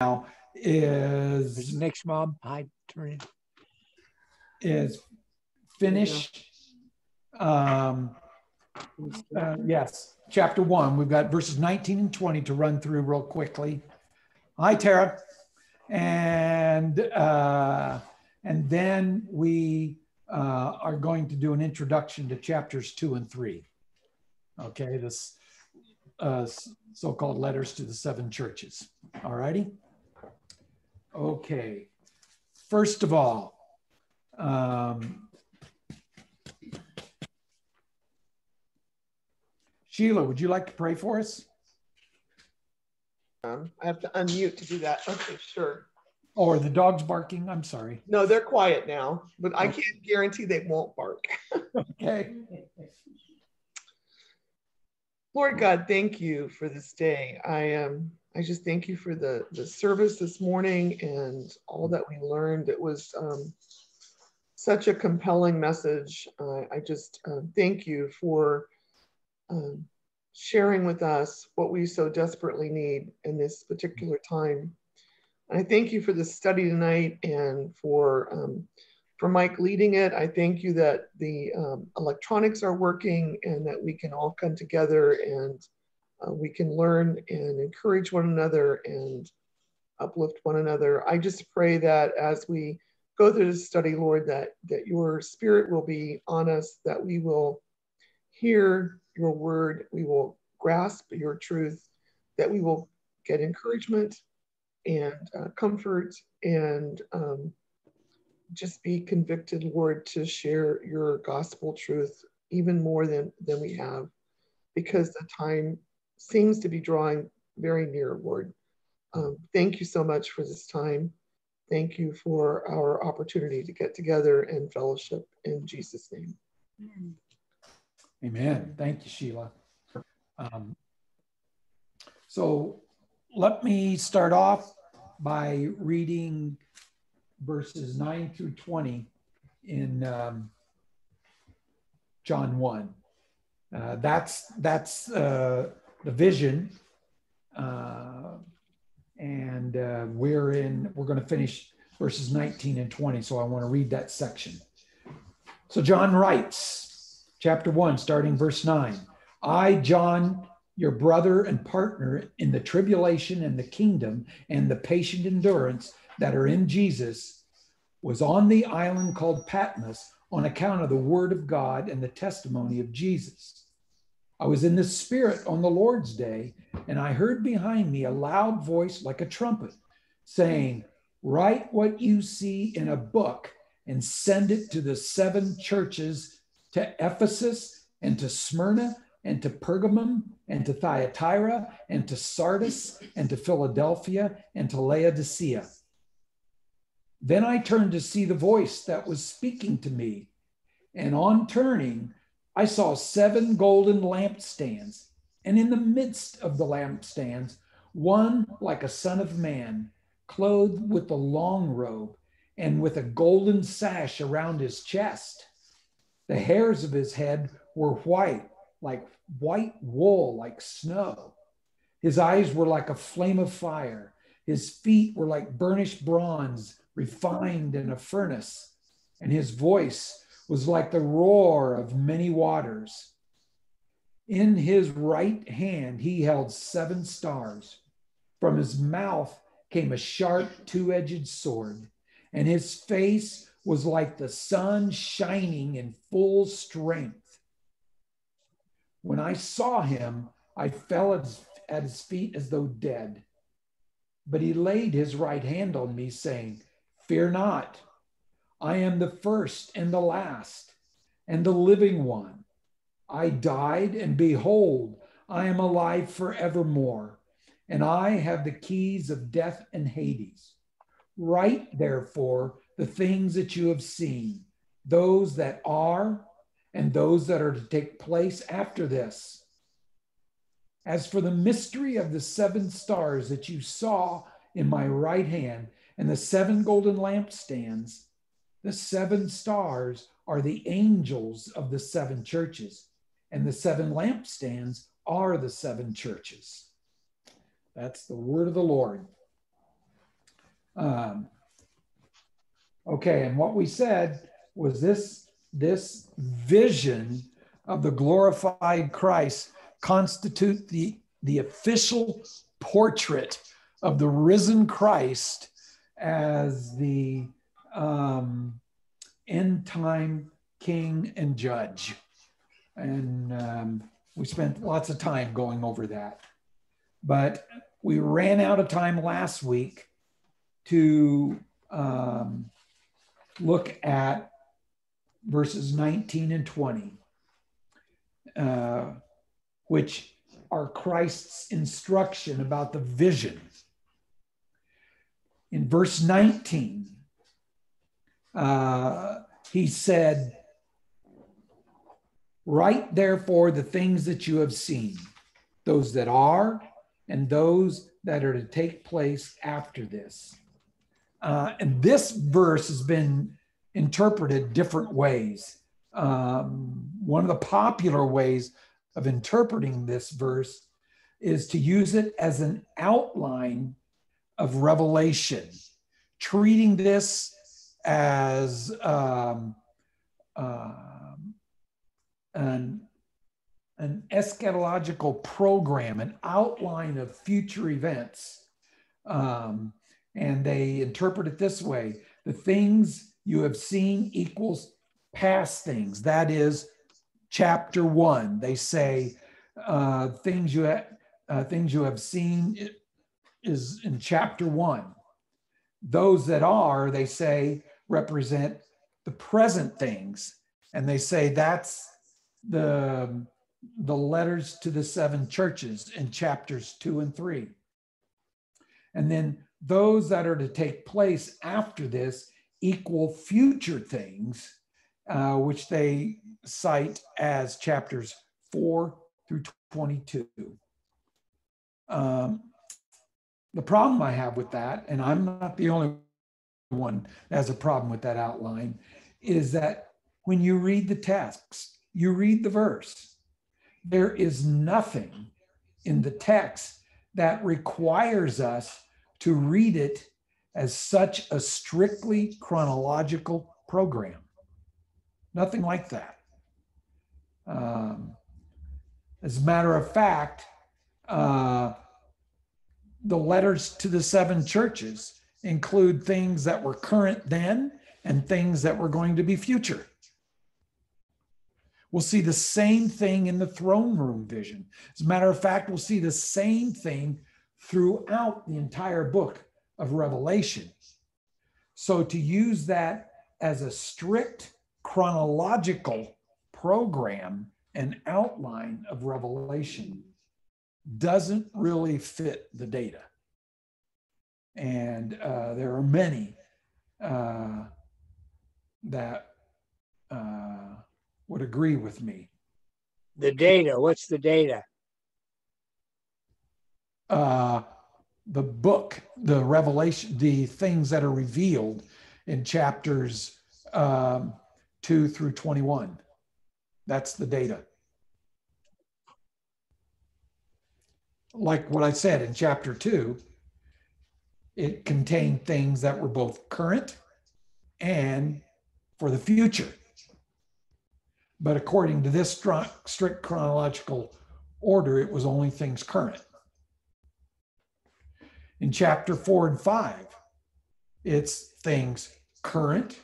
now is Nick's mom. Hi, turn is finish. Um, uh, yes, chapter one. We've got verses 19 and 20 to run through real quickly. Hi, Tara. And uh, and then we uh, are going to do an introduction to chapters two and three. Okay, this uh, so-called letters to the seven churches. All righty. Okay. First of all, um, Sheila, would you like to pray for us? Um, I have to unmute to do that. Okay, sure. Or oh, the dog's barking? I'm sorry. No, they're quiet now, but I can't guarantee they won't bark. okay. Lord God, thank you for this day. I um I just thank you for the the service this morning and all that we learned. It was um, such a compelling message. Uh, I just uh, thank you for um, sharing with us what we so desperately need in this particular time. I thank you for the study tonight and for um, for Mike leading it. I thank you that the um, electronics are working and that we can all come together and uh, we can learn and encourage one another and uplift one another. I just pray that as we go through this study, Lord, that that your Spirit will be on us, that we will hear your word, we will grasp your truth, that we will get encouragement and uh, comfort and um, just be convicted, Lord, to share your gospel truth even more than, than we have, because the time seems to be drawing very near, Lord. Um, thank you so much for this time. Thank you for our opportunity to get together and fellowship in Jesus' name. Amen. Thank you, Sheila. Um, so let me start off by reading verses 9 through 20 in um, John 1. Uh, that's that's uh, the vision. Uh, and uh, we're in, we're going to finish verses 19 and 20. So I want to read that section. So John writes, chapter 1, starting verse 9 I, John, your brother and partner in the tribulation and the kingdom and the patient endurance that are in Jesus, was on the island called Patmos on account of the word of God and the testimony of Jesus. I was in the Spirit on the Lord's day, and I heard behind me a loud voice like a trumpet saying, Write what you see in a book and send it to the seven churches to Ephesus and to Smyrna and to Pergamum and to Thyatira and to Sardis and to Philadelphia and to Laodicea. Then I turned to see the voice that was speaking to me. And on turning, I saw seven golden lampstands, and in the midst of the lampstands, one like a son of man, clothed with a long robe and with a golden sash around his chest. The hairs of his head were white, like white wool, like snow. His eyes were like a flame of fire. His feet were like burnished bronze, refined in a furnace. And his voice was like the roar of many waters. In his right hand, he held seven stars. From his mouth came a sharp two edged sword, and his face was like the sun shining in full strength. When I saw him, I fell at his, feet as though dead. But he laid his right hand on me, saying, Fear not. I am the first and the last and the living one. I died, and behold, I am alive forevermore, and I have the keys of death and Hades. Write, therefore, the things that you have seen, those that are, and those that are to take place after this. As for the mystery of the seven stars that you saw in my right hand, and the seven golden lampstands, the seven stars are the angels of the seven churches, and the seven lampstands are the seven churches. That's the word of the Lord. Um, okay, and what we said was this this vision of the glorified Christ constitute the the official portrait of the risen Christ as the um, end time king and judge. And um, we spent lots of time going over that. But we ran out of time last week to um, look at verses 19 and 20, uh, which are Christ's instruction about the vision. In verse 19, uh, he said, Write therefore the things that you have seen, those that are, and those that are to take place after this. Uh, and this verse has been interpreted different ways. Um, one of the popular ways of interpreting this verse is to use it as an outline of revelation, treating this as um, uh, an, an eschatological program, an outline of future events. Um, and they interpret it this way the things you have seen equals past things. That is chapter one. They say uh, things you ha- uh, things you have seen is in chapter one. Those that are, they say, represent the present things, and they say that's the the letters to the seven churches in chapters two and three. And then those that are to take place after this equal future things, uh, which they cite as chapters four through 22. Um, the problem I have with that, and I'm not the only one has a problem with that outline, is that when you read the text, you read the verse, there is nothing in the text that requires us to read it as such a strictly chronological program. Nothing like that. Um, as a matter of fact, uh, the letters to the seven churches include things that were current then and things that were going to be future. We'll see the same thing in the throne room vision. As a matter of fact, we'll see the same thing throughout the entire book of Revelation. So to use that as a strict chronological program and outline of Revelation doesn't really fit the data. And uh, there are many uh, that uh, would agree with me. The data, what's the data? Uh, the book, the revelation, the things that are revealed in chapters um, 2 through 21. That's the data. Like what I said in chapter 2, it contained things that were both current and for the future. But according to this strict chronological order, it was only things current. In chapter four and five, it's things current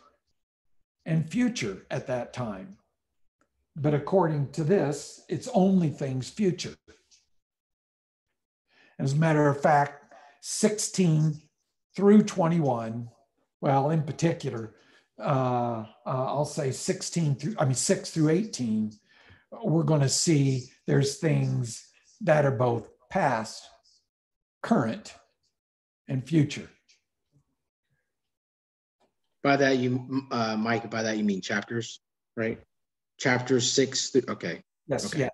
and future at that time. But according to this, it's only things future. As a matter of fact, 16 through 21, well, in particular, uh, uh, I'll say 16 through, I mean, 6 through 18, we're going to see there's things that are both past, current, and future. By that you, uh, Mike. By that you mean chapters, right? Chapters six. Through, okay. Yes. Okay. Yes.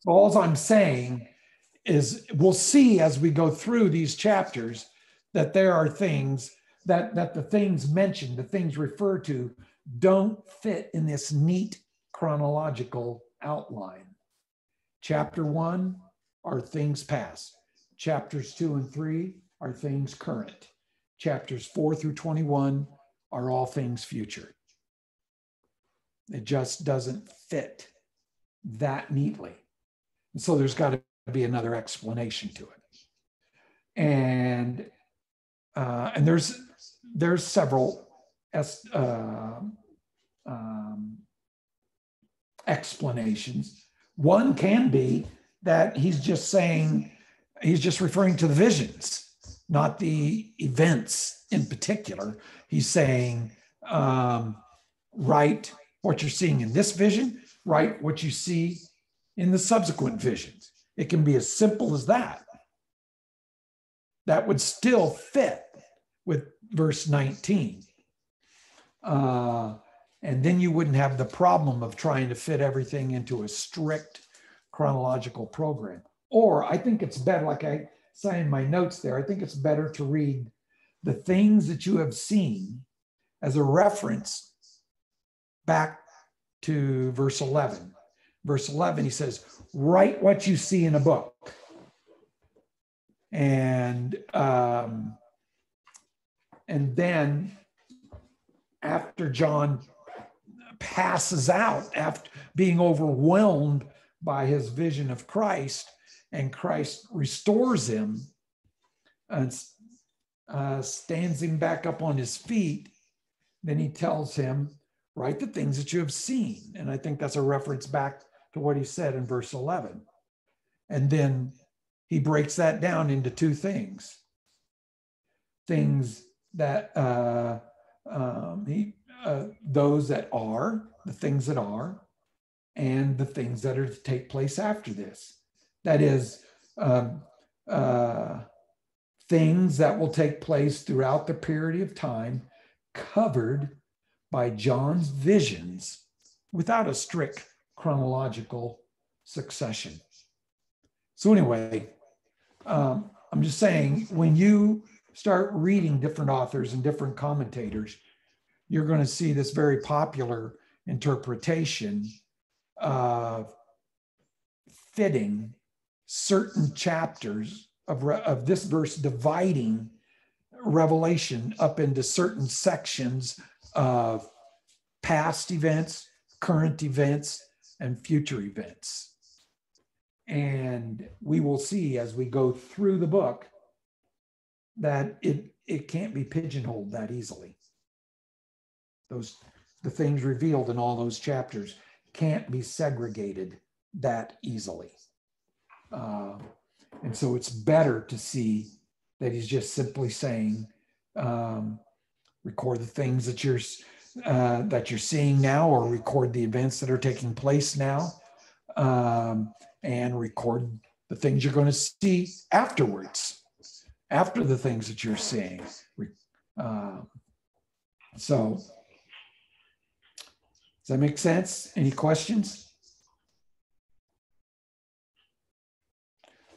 So all I'm saying is we'll see as we go through these chapters that there are things that that the things mentioned, the things referred to, don't fit in this neat chronological outline. Chapter one are things past. Chapters two and three are things current. chapters 4 through 21 are all things future. It just doesn't fit that neatly. And so there's got to be another explanation to it. And uh, and there's there's several es- uh, um, explanations. One can be that he's just saying he's just referring to the visions, not the events in particular. He's saying, um, write what you're seeing in this vision, write what you see in the subsequent visions. It can be as simple as that. That would still fit with verse 19. Uh, and then you wouldn't have the problem of trying to fit everything into a strict chronological program. Or I think it's better, like I say in my notes there, I think it's better to read the things that you have seen as a reference back to verse 11. Verse 11, he says, Write what you see in a book. And um, and then after John passes out after being overwhelmed by his vision of Christ, and Christ restores him and uh, stands him back up on his feet. Then he tells him, Write the things that you have seen. And I think that's a reference back to what he said in verse 11. And then he breaks that down into two things things that uh, um, he uh, those that are, the things that are, and the things that are to take place after this. That is, um, uh, things that will take place throughout the period of time covered by John's visions without a strict chronological succession. So, anyway, um, I'm just saying when you start reading different authors and different commentators, you're going to see this very popular interpretation of fitting certain chapters of, of this verse, dividing Revelation up into certain sections of past events, current events, and future events. And we will see as we go through the book that it, it can't be pigeonholed that easily those the things revealed in all those chapters can't be segregated that easily. Uh, and so it's better to see that he's just simply saying, um, record the things that you're uh, that you're seeing now, or record the events that are taking place now, um, and record the things you're going to see afterwards, after the things that you're seeing. Uh, so does that make sense? Any questions?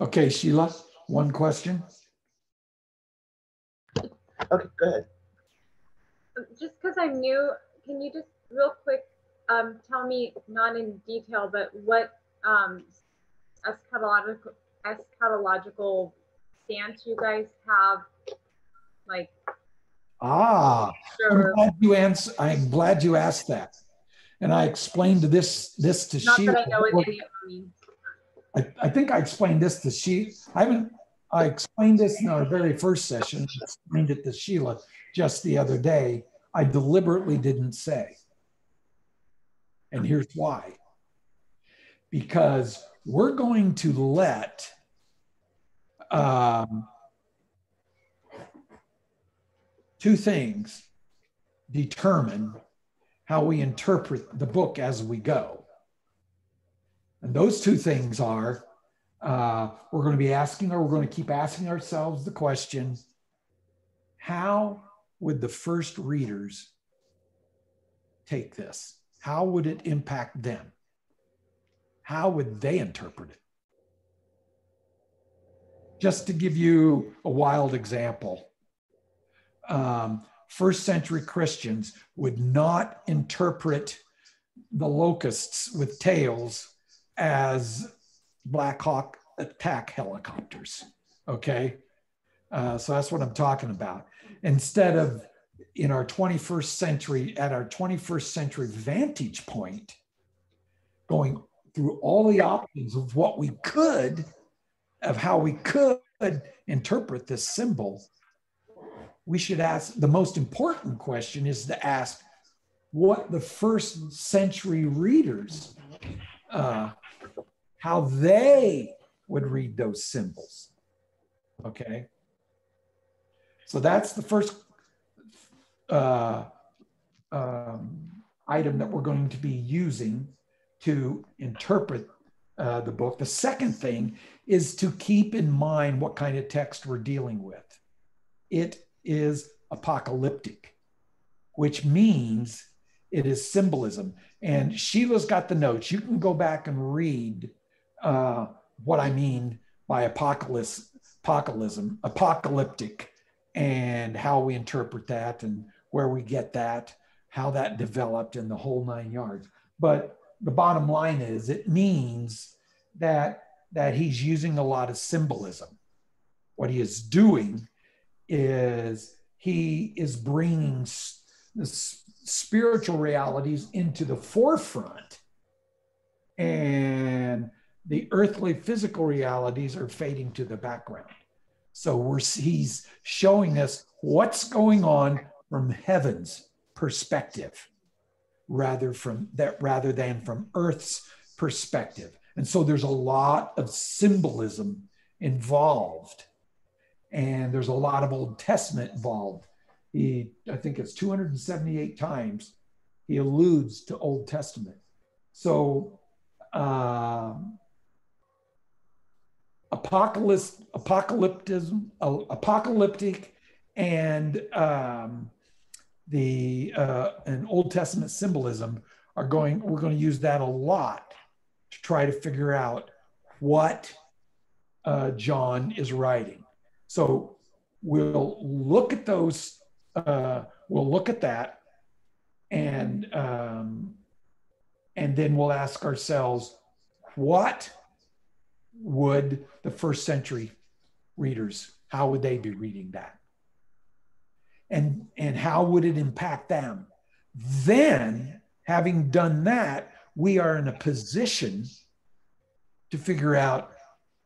Okay, Sheila, one question. Okay, go ahead. Just because I'm new, can you just real quick um, tell me, not in detail, but what um, eschatological eschatological stance you guys have? Like, Ah, I'm sure, glad you ans- I'm glad you asked that. And I explained this, this to not Sheila. that I know what any of. I, I think I explained this to she, I haven't, I explained this in our very first session, I explained it to Sheila just the other day. I deliberately didn't say. And here's why. Because we're going to let um, two things determine how we interpret the book as we go. And those two things are uh, we're going to be asking, or we're going to keep asking ourselves the question how would the first readers take this? How would it impact them? How would they interpret it? Just to give you a wild example, um, first century Christians would not interpret the locusts with tails as Black Hawk attack helicopters. Okay. Uh, so that's what I'm talking about. Instead of in our 21st century, at our 21st century vantage point, going through all the options of what we could, of how we could interpret this symbol, we should ask the most important question is to ask what the first century readers, uh, how they would read those symbols. Okay. So that's the first uh, um, item that we're going to be using to interpret uh, the book. The second thing is to keep in mind what kind of text we're dealing with. It is apocalyptic, which means it is symbolism. And Sheila's got the notes. You can go back and read uh, what I mean by apocalypse, apocalypse, apocalyptic, and how we interpret that and where we get that, how that developed, and the whole nine yards. But the bottom line is, it means that that he's using a lot of symbolism. What he is doing is he is bringing the spiritual realities into the forefront and the earthly physical realities are fading to the background so we're he's showing us what's going on from heaven's perspective rather from that rather than from earth's perspective and so there's a lot of symbolism involved and there's a lot of Old Testament involved. He, I think it's 278 times he alludes to Old Testament. So, um, apocalypse, apocalyptism, uh, apocalyptic, and um, the uh, and Old Testament symbolism are going. We're going to use that a lot to try to figure out what uh, John is writing. So we'll look at those, uh, we'll look at that and, um, and then we'll ask ourselves, what would the first century readers, how would they be reading that? And, and how would it impact them? Then, having done that, we are in a position to figure out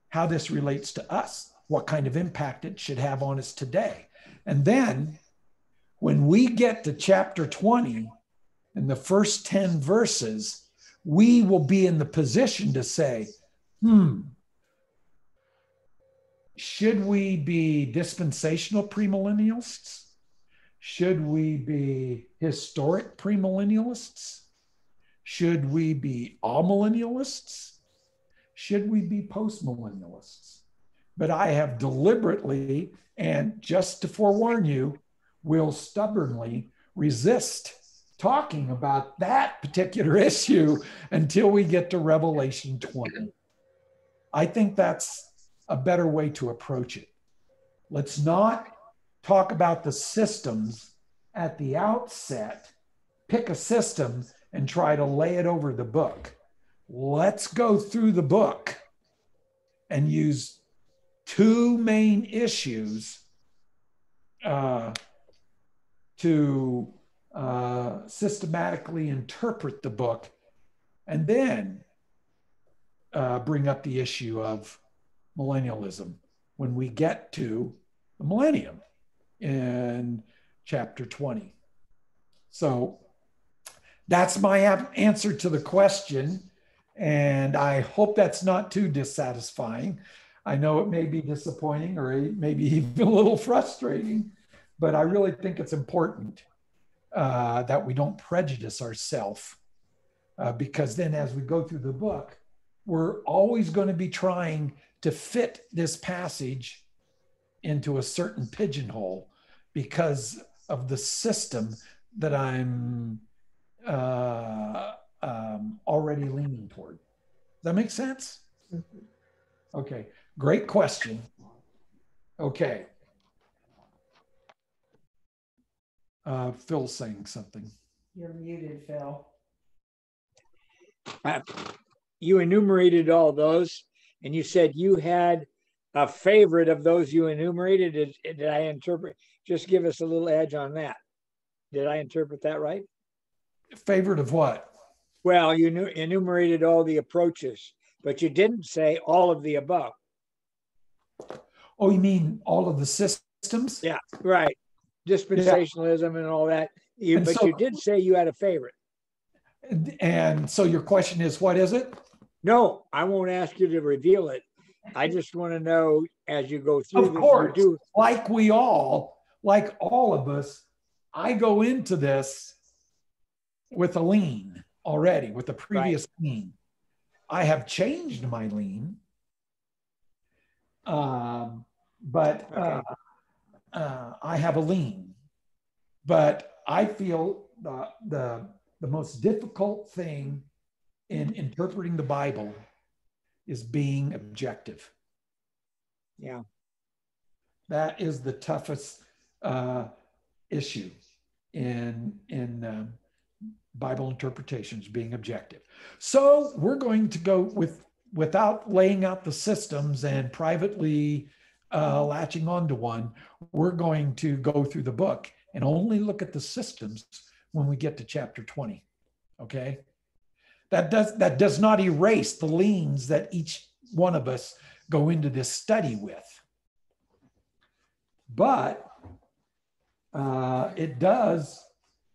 how this relates to us what kind of impact it should have on us today. And then when we get to chapter 20 and the first 10 verses, we will be in the position to say, hmm, should we be dispensational premillennialists? Should we be historic premillennialists? Should we be amillennialists? Should we be postmillennialists? but I have deliberately and just to forewarn you, will stubbornly resist talking about that particular issue until we get to Revelation 20. I think that's a better way to approach it. Let's not talk about the systems at the outset, pick a system and try to lay it over the book. Let's go through the book and use two main issues uh, to uh, systematically interpret the book and then uh, bring up the issue of millennialism when we get to the millennium in chapter 20. So that's my answer to the question. And I hope that's not too dissatisfying. I know it may be disappointing or maybe even a little frustrating, but I really think it's important uh, that we don't prejudice ourselves uh, because then as we go through the book, we're always going to be trying to fit this passage into a certain pigeonhole because of the system that I'm uh, um, already leaning toward. Does that make sense? Mm-hmm. Okay. Great question. Okay. Uh, Phil's saying something. You're muted, Phil. Uh, you enumerated all those and you said you had a favorite of those you enumerated? Did, did I interpret? Just give us a little edge on that. Did I interpret that right? Favorite of what? Well, you nu- enumerated all the approaches, but you didn't say all of the above. Oh, you mean all of the systems? Yeah, right. Dispensationalism and all that. You, And but so- you did say you had a favorite. And so your question is, what is it? No, I won't ask you to reveal it. I just want to know as you go through Of this, course. do. Like we all, like all of us, I go into this with a lean already, with the previous lean. I have changed my lean. Um, but uh, uh, I have a lean. But I feel the, the, the most difficult thing in interpreting the Bible is being objective. Yeah. That is the toughest uh, issue in in um, Bible interpretations, being objective. So we're going to go with without laying out the systems and privately uh, latching onto one. We're going to go through the book and only look at the systems when we get to chapter twenty. Okay, that does that does not erase the leans that each one of us go into this study with. But uh, it does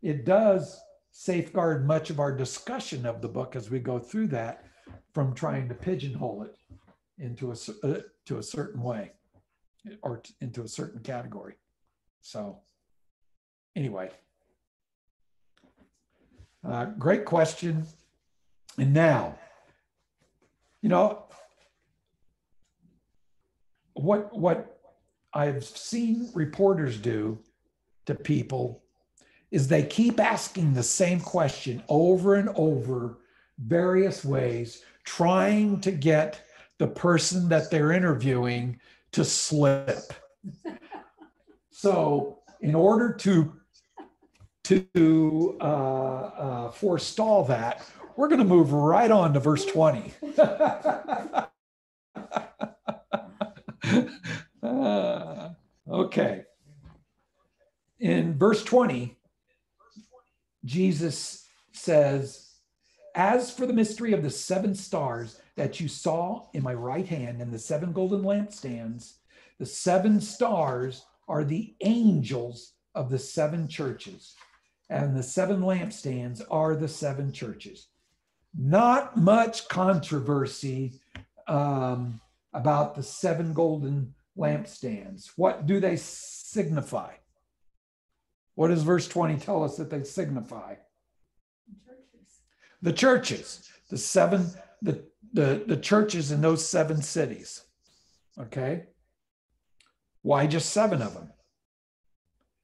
it does safeguard much of our discussion of the book as we go through that from trying to pigeonhole it into a uh, to a certain way or t- into a certain category. So anyway. Uh, great question and now you know what what I've seen reporters do to people is they keep asking the same question over and over, various ways, trying to get the person that they're interviewing to slip. so, in order to to uh, uh, forestall that, we're going to move right on to verse 20. Uh, okay. In verse 20, Jesus says, As for the mystery of the seven stars that you saw in my right hand and the seven golden lampstands, the seven stars are the angels of the seven churches, and the seven lampstands are the seven churches. Not much controversy um, about the seven golden lampstands. What do they signify? What does verse 20 tell us that they signify? The churches, the seven, the, the, the churches in those seven cities. Okay. Why just seven of them?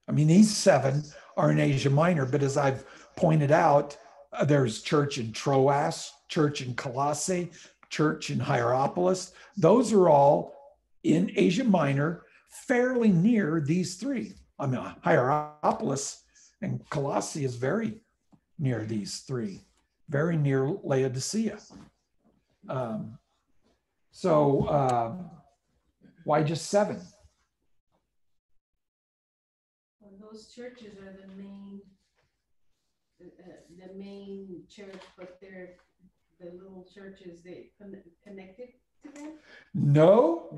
I mean, these seven are in Asia Minor, but as I've pointed out, there's church in Troas, church in Colossae, church in Hierapolis. Those are all in Asia Minor, fairly near these three. I mean, Hierapolis and Colossae is very near these three, very near Laodicea. Um, so, um, why just seven? Well, those churches are the main, the, uh, the main church, but they're the little churches that con- connected to them. No.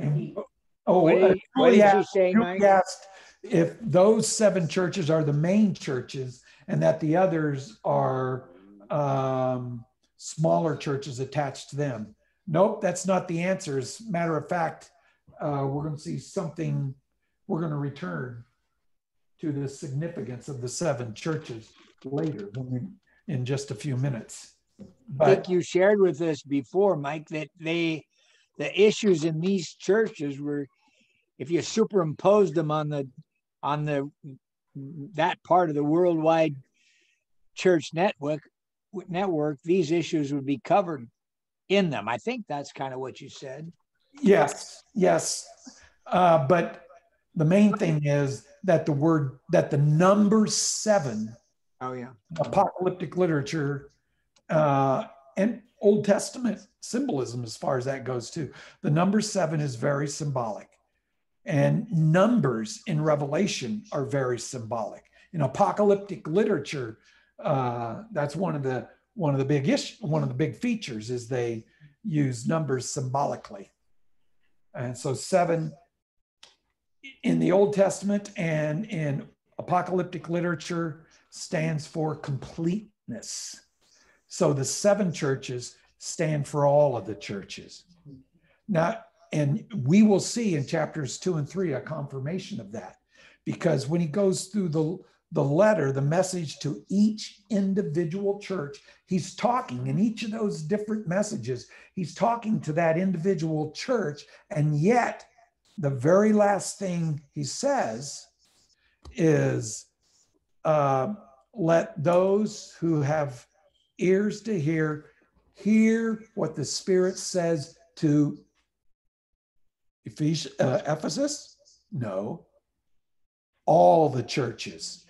Oh, What uh, did he- what Julie did you asked- say, Mike? asked if those seven churches are the main churches and that the others are um, smaller churches attached to them. Nope, that's not the answer. As a matter of fact, uh, we're going to see something, we're going to return to the significance of the seven churches later in just a few minutes. I But think you shared with us before, Mike, that they, the issues in these churches were, if you superimposed them on the, on the, that part of the worldwide church network, network, these issues would be covered in them. I think that's kind of what you said. Yes, yes. Uh, but the main thing is that the word, that the number seven Oh, yeah. apocalyptic literature, uh, and Old Testament symbolism as far as that goes too. The number seven is very symbolic. And numbers in Revelation are very symbolic. In apocalyptic literature, uh, that's one of the one of the big ish, one of the big features is they use numbers symbolically. And so seven in the Old Testament and in apocalyptic literature stands for completeness. So the seven churches stand for all of the churches. Now, and we will see in chapters two and three a confirmation of that because when he goes through the the letter, the message to each individual church, he's talking in each of those different messages, he's talking to that individual church. And yet, the very last thing he says is, uh, let those who have ears to hear hear what the Spirit says to Ephes- uh, Ephesus? No, all the churches.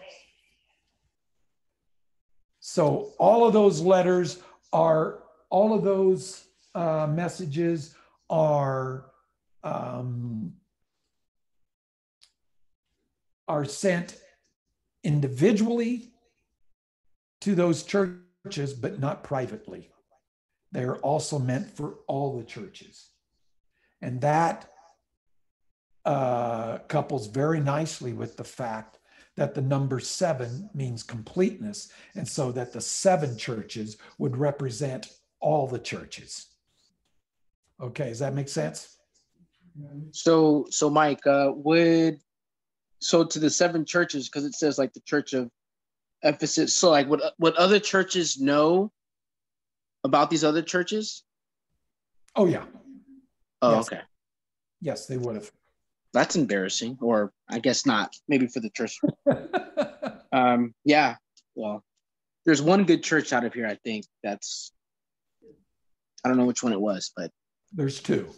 So all of those letters are, all of those uh, messages are um, are sent individually to those churches, but not privately. They're also meant for all the churches. And that uh, couples very nicely with the fact that the number seven means completeness. And so that the seven churches would represent all the churches. Okay, does that make sense? So, so Mike, uh, would so to the seven churches because it says like the church of Ephesus. So, like, what would other churches know about these other churches? Oh, yeah. Oh, Yes. okay. Yes, they would have. That's embarrassing, or I guess not. Maybe for the church. Um, yeah. Well, there's one good church out of here. I think that's. I don't know which one it was, but There's two.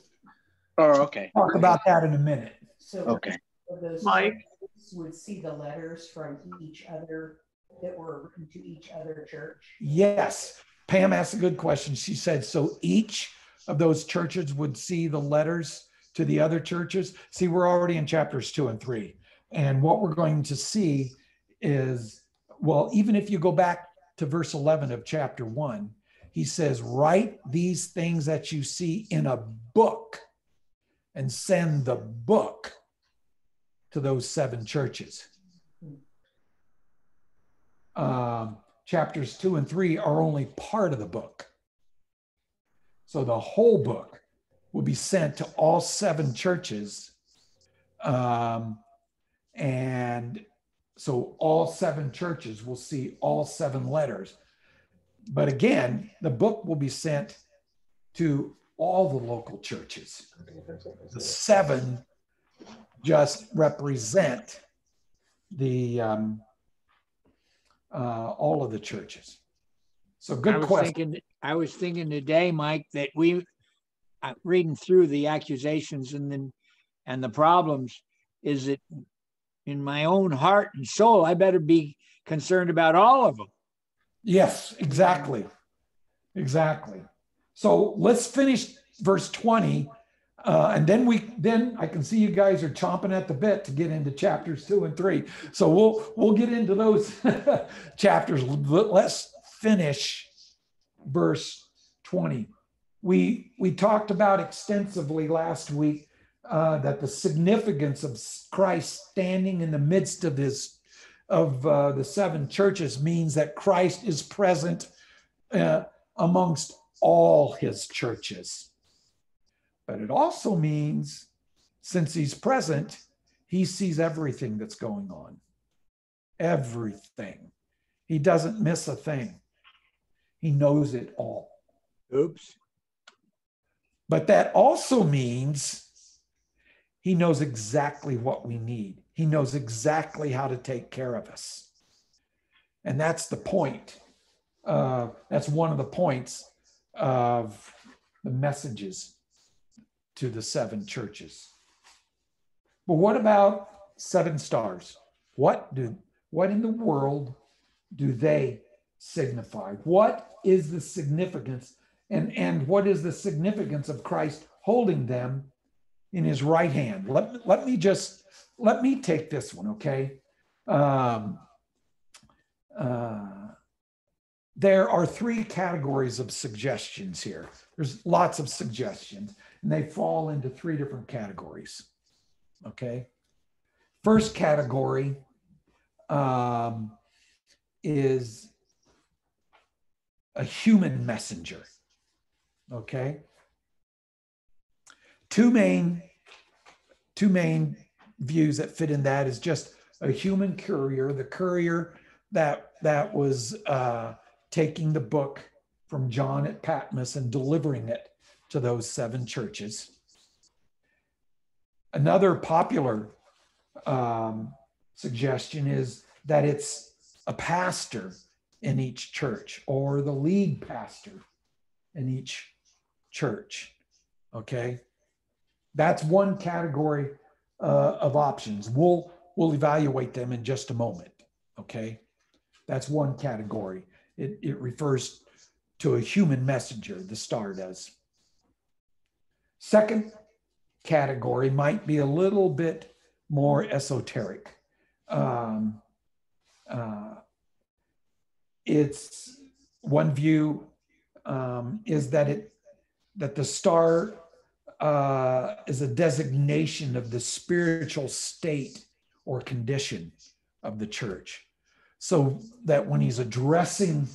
oh, okay. Talk about that in a minute. So Okay. Mike? Would see the letters from each other that were written to each other church. Yes. Pam asked a good question. She said, so each of those churches would see the letters to the other churches. See, we're already in chapters two and three. And what we're going to see is, well, even if you go back to verse 11 of chapter one, he says, write these things that you see in a book and send the book to those seven churches. Um, chapters two and three are only part of the book. So the whole book will be sent to all seven churches. Um, and so all seven churches will see all seven letters. But again, the book will be sent to all the local churches. The seven just represent the um, uh, all of the churches. So I good was question. thinking, I was thinking today, Mike, that we, uh, reading through the accusations and then, and the problems is that in my own heart and soul, I better be concerned about all of them. Yes, exactly. Exactly. So let's finish verse 20. Uh, and then we then I can see you guys are chomping at the bit to get into chapters two and three. So we'll we'll get into those chapters. Let- Let's finish verse 20. We we talked about extensively last week uh, that the significance of Christ standing in the midst of his of uh, the seven churches means that Christ is present uh, amongst all his churches. But it also means, since he's present, he sees everything that's going on. Everything. He doesn't miss a thing. He knows it all. Oops. But that also means he knows exactly what we need. He knows exactly how to take care of us. And that's the point. Uh, that's one of the points of the messages to the seven churches. But what about seven stars? What do what in the world do they signify? What is the significance And, and what is the significance of Christ holding them in his right hand? Let, let me just, let me take this one, okay? Um, uh, there are three categories of suggestions here. There's lots of suggestions, and they fall into three different categories. Okay. First category um, is a human messenger. Okay. Two main, two main views that fit in that is just a human courier, the courier that that was uh, taking the book from John at Patmos and delivering it to those seven churches. Another popular um, suggestion is that it's a pastor in each church or the lead pastor in each church. Okay. That's one category uh, of options. We'll, we'll evaluate them in just a moment. Okay. That's one category. It, it refers to a human messenger, the star does. Second category might be a little bit more esoteric. Um, uh, it's one view um, is that it that the star uh, is a designation of the spiritual state or condition of the church so that when he's addressing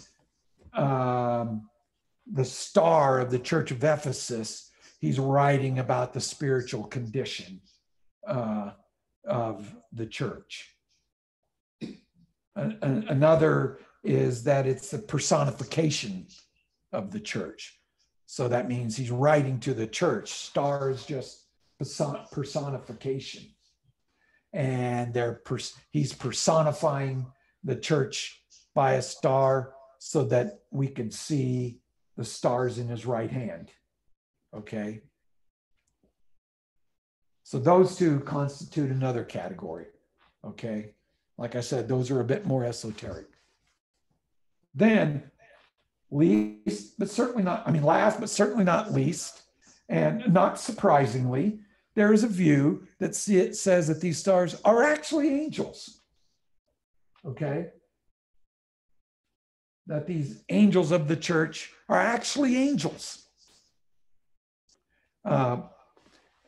um, the star of the church of Ephesus, he's writing about the spiritual condition uh, of the church. Another is that it's the personification of the church. So that means he's writing to the church. Star is just personification. And they're pers- he's personifying the church by a star so that we can see the stars in his right hand. Okay. So those two constitute another category. Okay. Like I said, those are a bit more esoteric. Then, least, but certainly not, I mean, last, but certainly not least, and not surprisingly, there is a view that it says that these stars are actually angels okay? That these angels of the church are actually angels. Uh,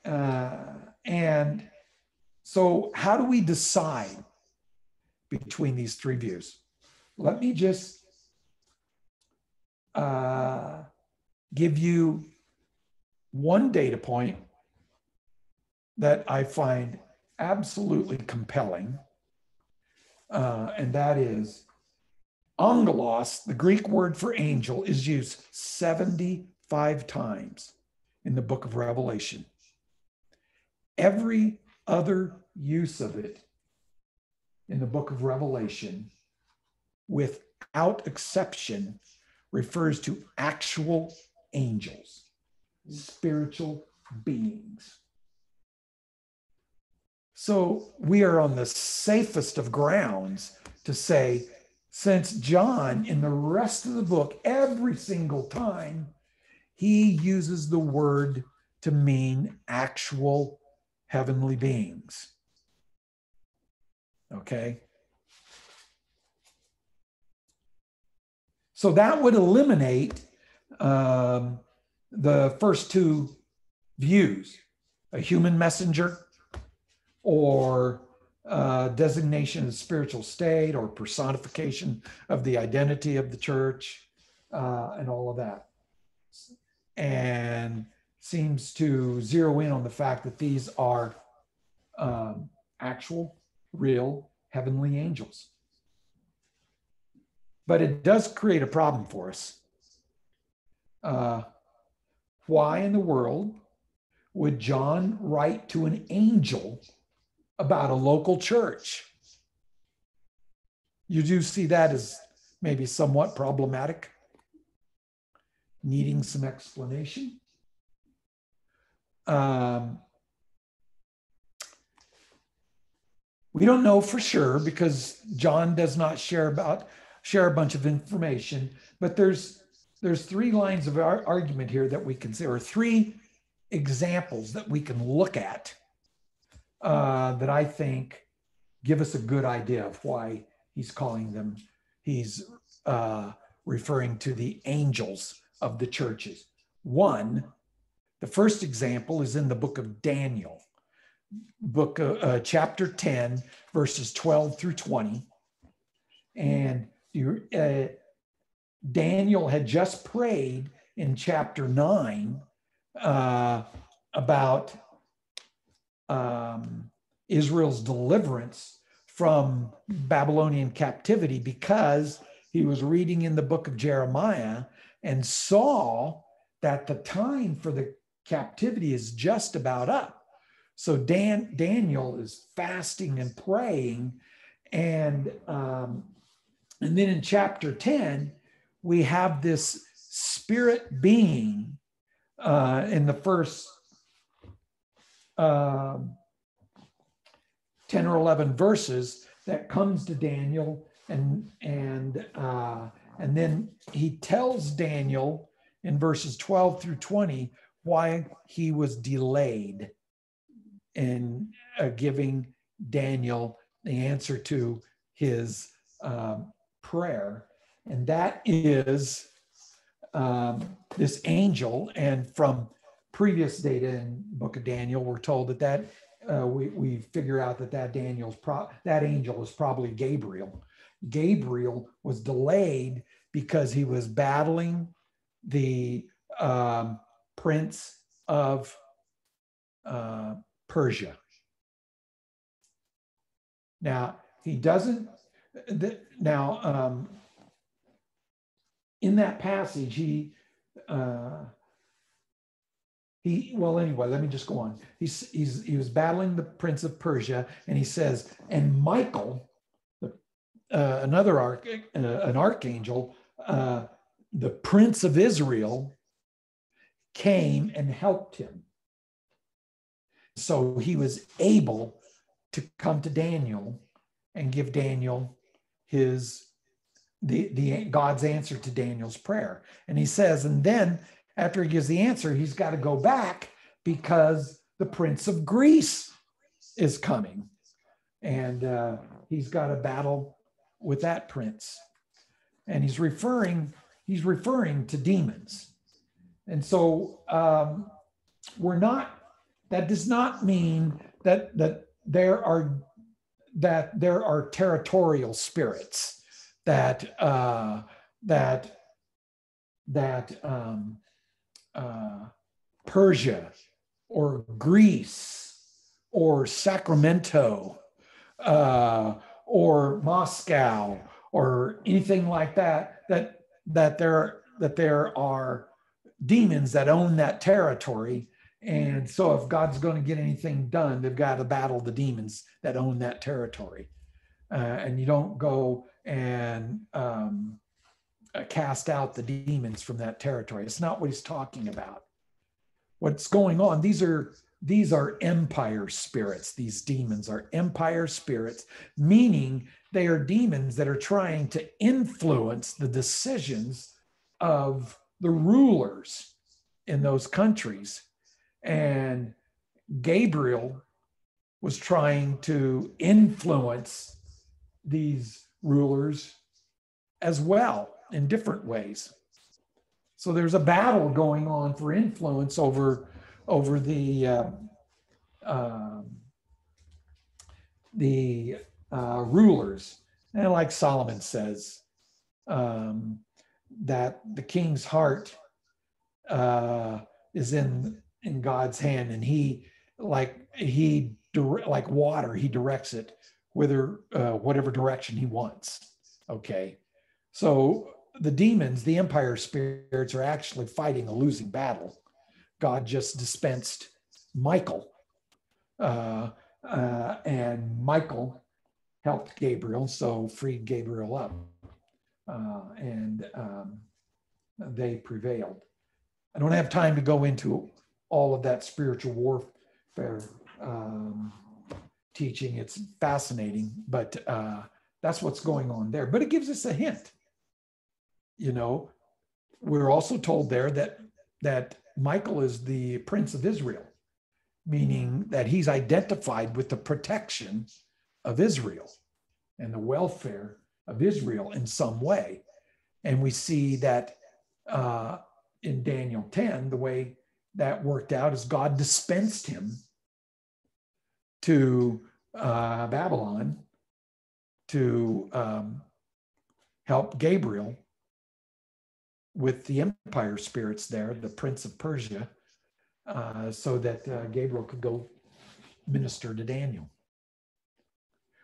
uh, and so, how do we decide between these three views? Let me just uh, give you one data point that I find absolutely compelling uh, and that is angelos, the Greek word for angel, is used 75 times in the book of Revelation. Every other use of it in the book of Revelation, without exception, refers to actual angels, spiritual beings. So we are on the safest of grounds to say, since John, in the rest of the book, every single time, he uses the word to mean actual heavenly beings. Okay? So that would eliminate um, the first two views a human messenger or uh, designation of spiritual state or personification of the identity of the church uh, and all of that. And seems to zero in on the fact that these are um, actual, real heavenly angels. But it does create a problem for us. Uh, why in the world would John write to an angel about a local church. You do see that as maybe somewhat problematic, needing some explanation. Um, we don't know for sure because John does not share about share a bunch of information, but there's there's three lines of ar- argument here that we can see, or three examples that we can look at uh, that I think give us a good idea of why he's calling them. He's uh, referring to the angels of the churches. One, the first example is in the book of Daniel, book uh, uh, chapter 10, verses 12 through 20. And you, uh, Daniel had just prayed in chapter 9 uh, about um, Israel's deliverance from Babylonian captivity because he was reading in the book of Jeremiah and saw that the time for the captivity is just about up. So Dan Daniel is fasting and praying, and um, and then in chapter ten we have this spirit being uh, in the first uh, ten or eleven verses that comes to Daniel, and and uh, and then he tells Daniel in verses twelve through twenty why he was delayed in uh, giving Daniel the answer to his um, prayer. And that is um, this angel. And from previous data in book of Daniel, we're told that that uh, we, we figure out that that Daniel's pro- that angel is probably Gabriel. Gabriel was delayed because he was battling the um, prince of uh, Persia. Now, he doesn't, now, um, in that passage, he, uh, he, well, anyway, let me just go on. He's, he's, he was battling the prince of Persia, and he says, and Michael, uh, another arch, uh, an archangel, uh, the prince of Israel, came and helped him. So he was able to come to Daniel and give Daniel his the, the God's answer to Daniel's prayer. And he says, and then after he gives the answer, he's got to go back because the prince of Greece is coming. And uh, he's got a battle with that prince. And he's referring, he's referring to demons. And so um, we're not, that does not mean that, that there are, that there are territorial spirits that, uh, that, that um, uh, Persia or Greece or Sacramento uh, or Moscow or anything like that, that, that there, that there are demons that own that territory. And so, if God's going to get anything done, they've got to battle the demons that own that territory. Uh, and you don't go and um, uh, cast out the demons from that territory. It's not what he's talking about. What's going on? These are these are empire spirits. These demons are empire spirits, meaning they are demons that are trying to influence the decisions of the rulers in those countries. And Gabriel was trying to influence these rulers as well in different ways. So there's a battle going on for influence over over the uh, uh, the uh, rulers, and like Solomon says, um, that the king's heart uh, is in in God's hand, and he like he like water, he directs it whether uh, whatever direction he wants. Okay, so the demons, the empire spirits, are actually fighting a losing battle. God just dispensed Michael, uh, uh, and Michael helped Gabriel, so freed Gabriel up uh, and um, they prevailed. I don't have time to go into all of that spiritual warfare um, teaching. It's fascinating, but uh, that's what's going on there. But it gives us a hint. You know, we're also told there that that Michael is the prince of Israel, meaning that he's identified with the protection of Israel and the welfare of Israel in some way. And we see that uh, in Daniel 10, the way that worked out is God dispensed him to uh, Babylon to um, help Gabriel with the empire spirits there, the prince of Persia, uh, so that uh, Gabriel could go minister to Daniel.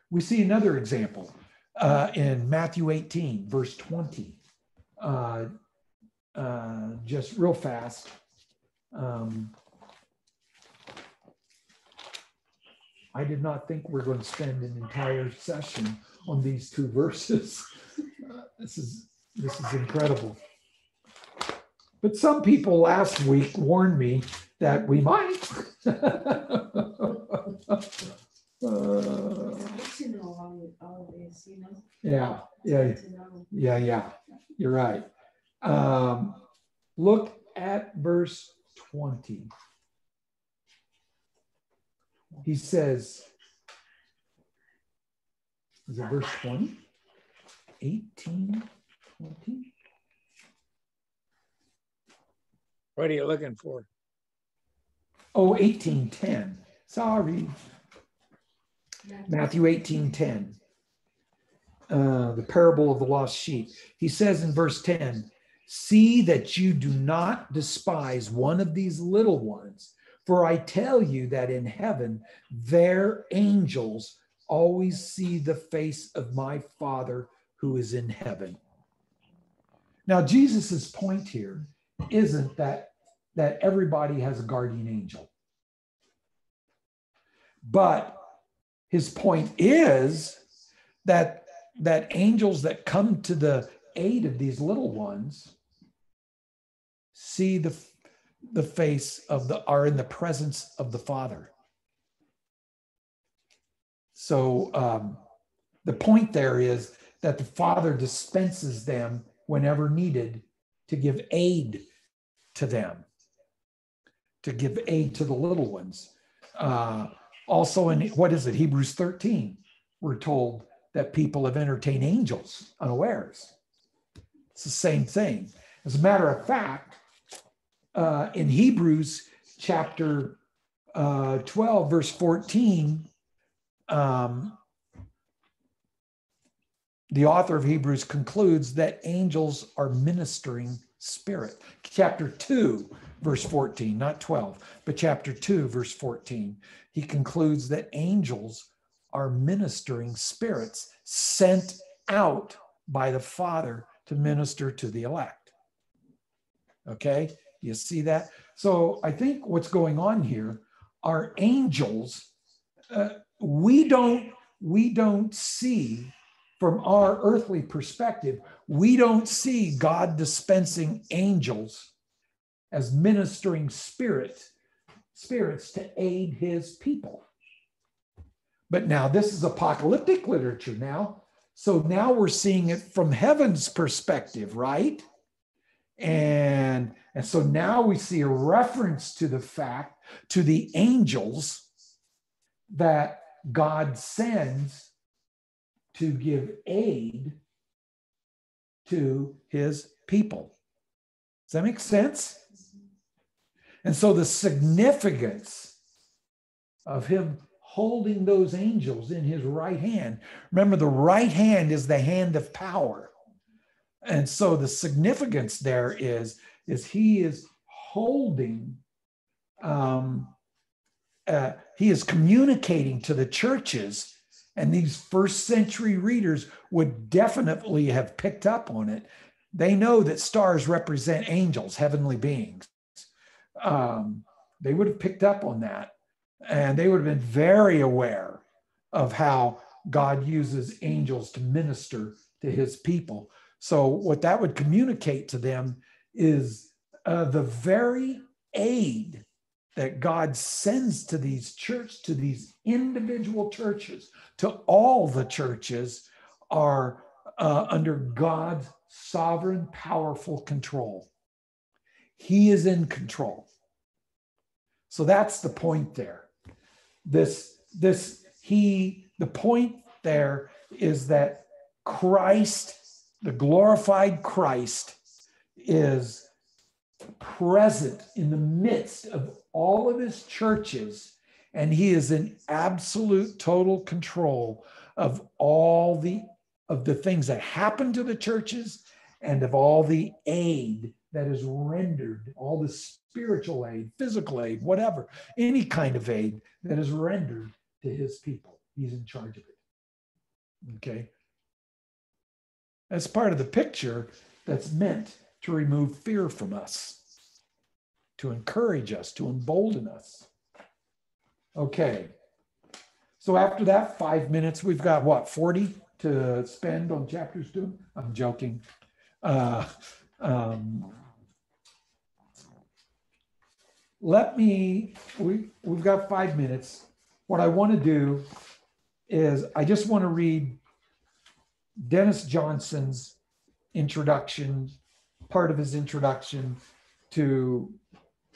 We see another example uh, in Matthew 18, verse 20. Uh, uh, just real fast. Um, I did not think we're going to spend an entire session on these two verses. This is this is incredible. But some people last week warned me that we might. Uh, To know all, all this, you know? yeah, yeah, yeah, yeah. You're right. Um, look at verse 20. He says, is it verse 20? 18, 20? What are you looking for? Oh, 1810. Sorry. Matthew 1810. Uh, the parable of the lost sheep. He says in verse 10 See that you do not despise one of these little ones, for I tell you that in heaven their angels always see the face of my Father who is in heaven. Now, Jesus's point here isn't that, that everybody has a guardian angel. But his point is that that angels that come to the aid of these little ones see the the face of the are in the presence of the father so um, the point there is that the father dispenses them whenever needed to give aid to them to give aid to the little ones. Uh, also in what is it hebrews 13 we're told that people have entertained angels unawares. It's the same thing. As a matter of fact uh, in hebrews chapter uh, 12 verse 14 um, the author of hebrews concludes that angels are ministering spirit chapter 2 verse 14 not 12 but chapter 2 verse 14 he concludes that angels are ministering spirits sent out by the Father to minister to the elect. Okay, you see that? So I think what's going on here are angels. Uh, we don't we don't see from our earthly perspective, we don't see God dispensing angels as ministering spirits spirits to aid his people. But now this is apocalyptic literature now. So now we're seeing it from heaven's perspective, right? And, and so now we see a reference to the fact, to the angels that God sends to give aid to his people. Does that make sense? And so the significance of him holding those angels in his right hand. Remember, the right hand is the hand of power. And so the significance there is, is he is holding, um, uh, he is communicating to the churches. And these first century readers would definitely have picked up on it. They know that stars represent angels, heavenly beings um, they would have picked up on that and they would have been very aware of how God uses angels to minister to his people. So, what that would communicate to them is uh, the very aid that God sends to these church, to these individual churches, to all the churches are uh, under God's sovereign, powerful control. He is in control. So that's the point there. This, this, he, the point there is that Christ, the glorified Christ, is present in the midst of all of his churches, and he is in absolute total control of all the of the things that happen to the churches and of all the aid that is rendered, all the spiritual aid, physical aid, whatever, any kind of aid that is rendered to his people. He's in charge of it. Okay. That's part of the picture that's meant to remove fear from us, to encourage us, to embolden us. Okay. So after that, five minutes, we've got what, 40 to spend on chapters two? I'm joking. Uh, um, let me, we, we've got five minutes. What I want to do is I just want to read Dennis Johnson's introduction, part of his introduction to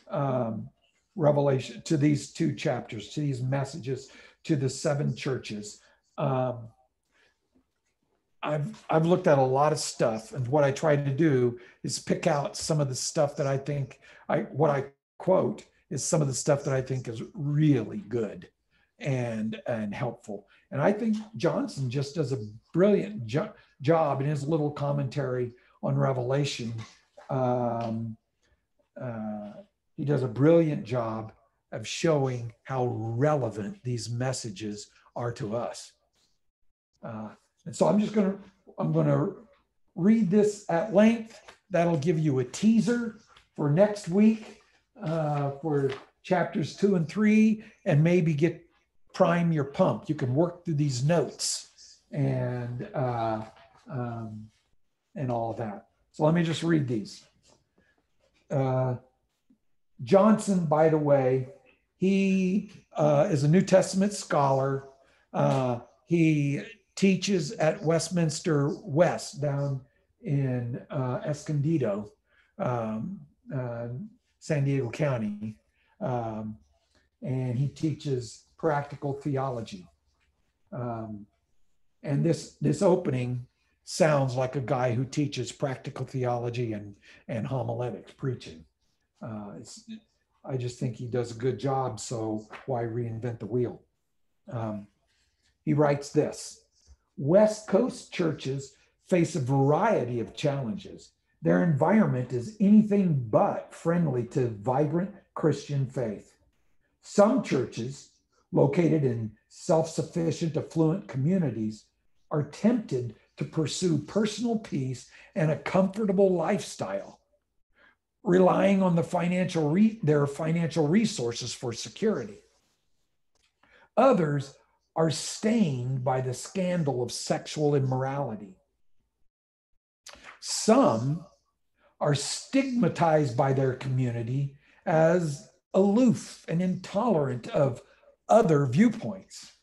um, Revelation, to these two chapters, to these messages, to the seven churches. Um, I've I've looked at a lot of stuff, and what I try to do is pick out some of the stuff that I think I what I quote is some of the stuff that I think is really good and and helpful. And I think Johnson just does a brilliant jo- job in his little commentary on Revelation. Um, uh, he does a brilliant job of showing how relevant these messages are to us. Uh, and so I'm just going to I'm going to read this at length. That'll give you a teaser for next week uh, for chapters two and three, and maybe get prime your pump. You can work through these notes and uh, um, and all of that. So let me just read these. Uh, Johnson, by the way, he uh, is a New Testament scholar. Uh, he teaches at Westminster West down in uh, Escondido, um, uh, San Diego County. Um, and he teaches practical theology. Um, and this, this opening sounds like a guy who teaches practical theology and, and homiletics preaching. Uh, I just think he does a good job, so why reinvent the wheel? Um, he writes this West Coast churches face a variety of challenges. Their environment is anything but friendly to vibrant Christian faith. Some churches, located in self sufficient, affluent communities, are tempted to pursue personal peace and a comfortable lifestyle, relying on the financial re- their financial resources for security. Others are stained by the scandal of sexual immorality. Some are stigmatized by their community as aloof and intolerant of other viewpoints.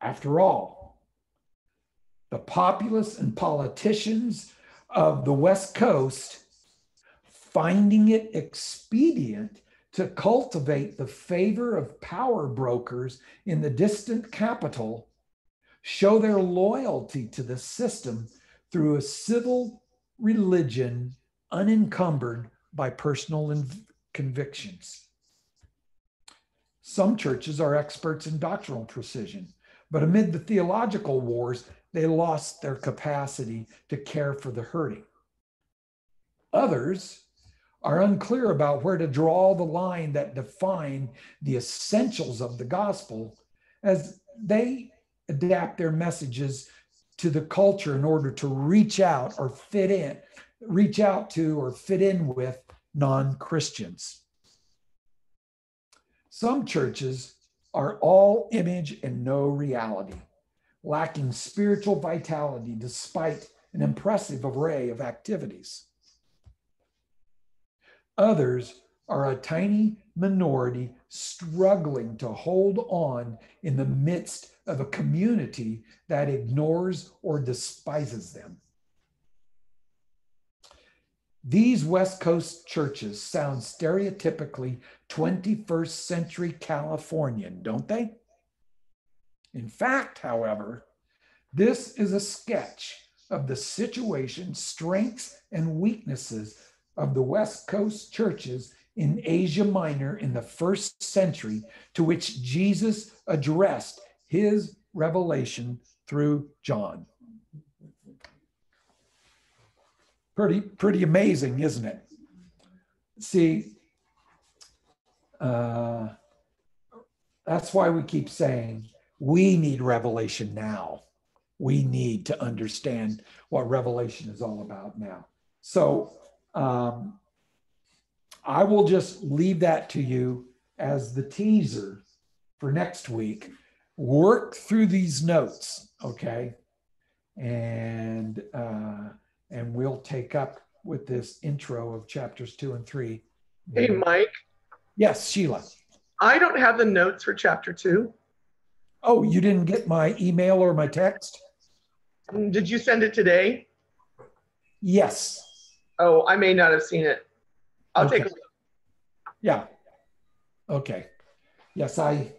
After all, the populace and politicians of the West Coast finding it expedient to cultivate the favor of power brokers in the distant capital, show their loyalty to the system through a civil religion unencumbered by personal convictions. Some churches are experts in doctrinal precision, but amid the theological wars, they lost their capacity to care for the hurting. Others are unclear about where to draw the line that define the essentials of the gospel as they adapt their messages to the culture in order to reach out or fit in, reach out to or fit in with non Christians. Some churches are all image and no reality, lacking spiritual vitality despite an impressive array of activities. Others are a tiny minority struggling to hold on in the midst of a community that ignores or despises them. These West Coast churches sound stereotypically 21st century Californian, don't they? In fact, however, this is a sketch of the situation, strengths, and weaknesses of the West Coast churches in Asia Minor in the first century to which Jesus addressed his revelation through John. Pretty, pretty amazing, isn't it? See, uh, that's why we keep saying we need revelation now. We need to understand what revelation is all about now. So um, I will just leave that to you as the teaser for next week. Work through these notes, okay? And uh, and we'll take up with this intro of chapters two and three. Hey, Mike, Yes, Sheila. I don't have the notes for chapter two. Oh, you didn't get my email or my text? Did you send it today? Yes. Oh, I may not have seen it. I'll take a look. Yeah. Okay. Yes, I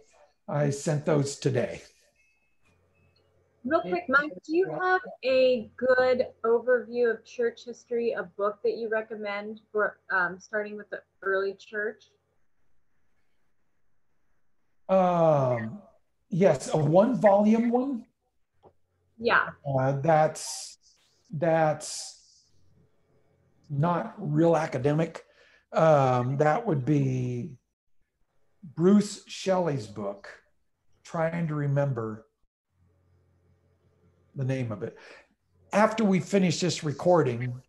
I sent those today. Real quick, Mike, do you have a good overview of church history, a book that you recommend for um, starting with the early church? Um, yes, a one volume one. Yeah, Uh, that's that's not real academic. Um, that would be Bruce Shelley's book. Trying to remember the name of it. After we finish this recording,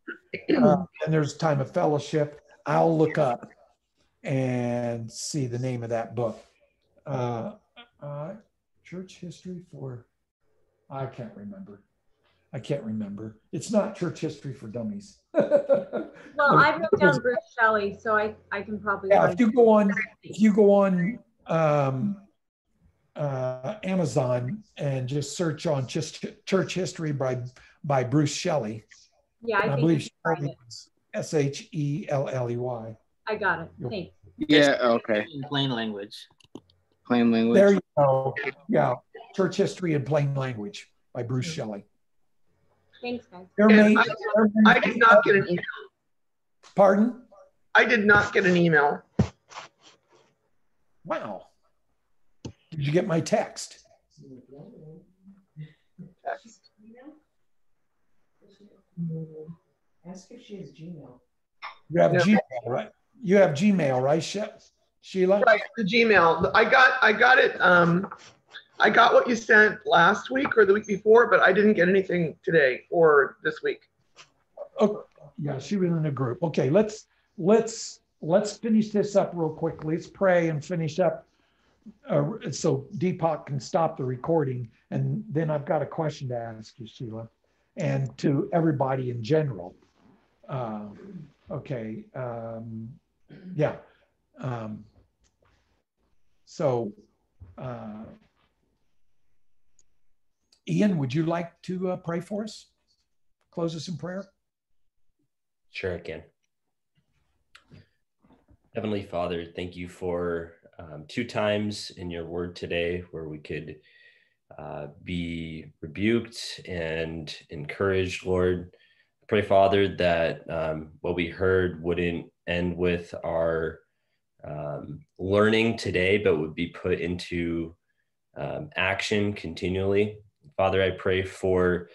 uh, and there's time of fellowship, I'll look up and see the name of that book. Uh, uh, church history for, I can't remember. I can't remember. It's not church history for dummies. well, I wrote down Bruce Shelley, so I, I can probably. Yeah, if you go on, if you go on um, uh, Amazon and just search on just church history by by Bruce Shelley, Yeah, I I think believe you can find Shelley it. is S H E L L E Y. I got it. Thanks. Yeah, okay. In plain language. Plain language. There you go. Yeah, church history in plain language by Bruce Shelley. Thanks, guys. There may, I- there I did not get an email. Pardon? I did not get an email. Wow. Did you get my text? Text. Ask if she has Gmail. You have No. Gmail, right? You have Gmail, right, Sheila? Right, the Gmail. I got, I got it. Um, I got what you sent last week or the week before, but I didn't get anything today or this week. Oh, yeah, she was in a group. Okay, let's, let's, let's finish this up real quickly. Let's pray and finish up. Uh, so Deepak can stop the recording. And then I've got a question to ask you, Sheila, and to everybody in general. Uh, okay, um, yeah. Um, so, uh, Ian, would you like to uh, pray for us? Close us in prayer? Sure, I can. Heavenly Father, thank you for um, two times in your word today where we could uh, be rebuked and encouraged, Lord. Pray, Father, that um, what we heard wouldn't end with our um, learning today, but would be put into um, action continually. Father, I pray for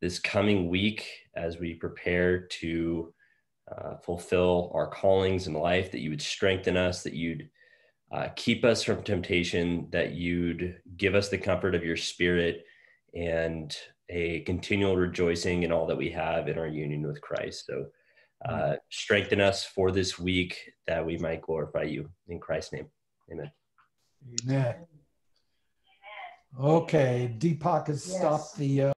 this coming week as we prepare to uh, fulfill our callings in life, that you would strengthen us, that you'd uh, keep us from temptation, that you'd give us the comfort of your spirit and a continual rejoicing in all that we have in our union with Christ. So uh, strengthen us for this week that we might glorify you. In Christ's name, amen. Amen. Okay, Deepak has Yes. stopped the. Uh,